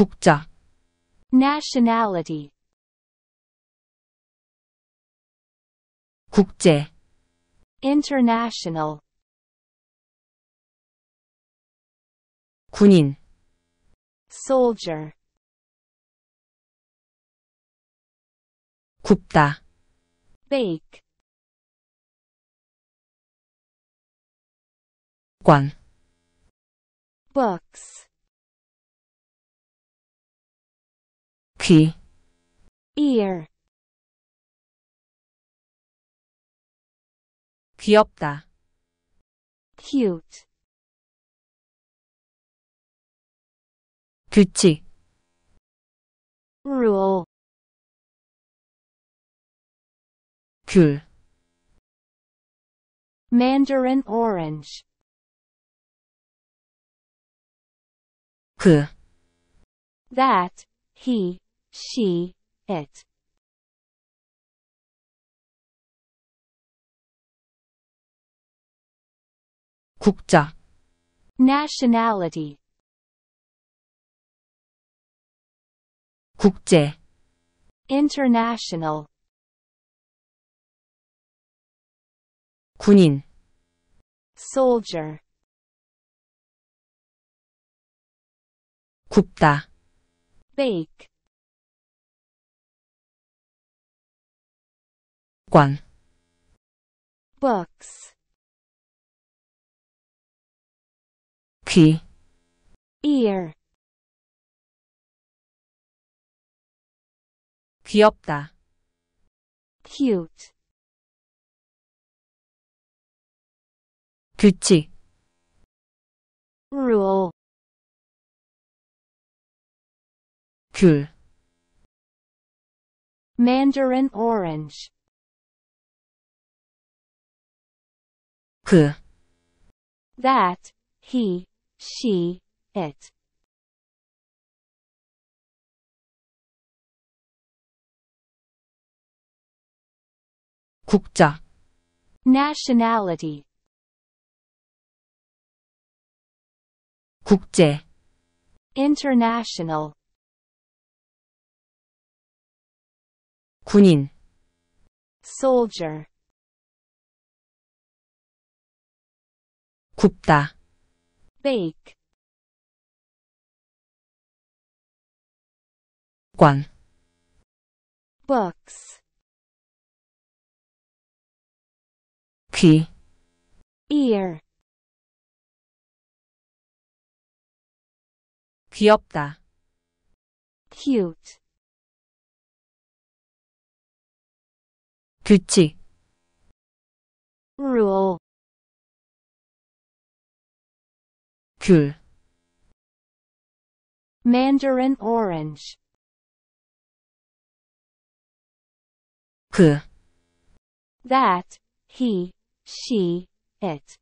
국적 nationality 국제. international 군인. soldier 굽다. bake 권. books 귀. Ear. 귀엽다. Cute. 규칙. Rule. 귤. Mandarin orange. 그. That he she, it. 국적 nationality. 국제. International. 군인. Soldier. 굽다. Bake. 권. Books. 귀. Ear. 귀엽다. Cute. 규칙. Rule. 귤. Mandarin orange. 그, that, he, she, it, 국적, nationality, 국제, international, 군인, soldier, 굽다, bake, 관, books, 귀, ear, 귀엽다, cute, 규칙, rule, 귤, mandarin orange, 그, that, he, she, it,